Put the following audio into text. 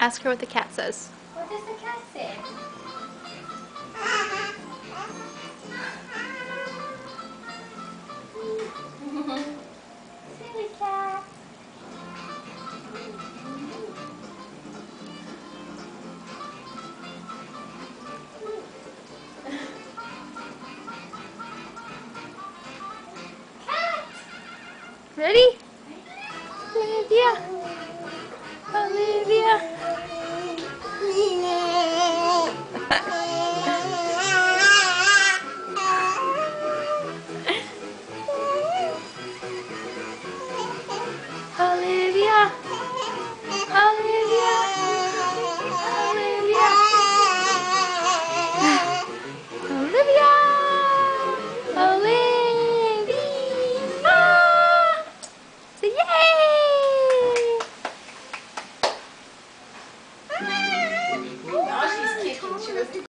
Ask her what the cat says. What does the cat say? Silly cat. Cat. Ready? Olivia. Olivia. tive, eu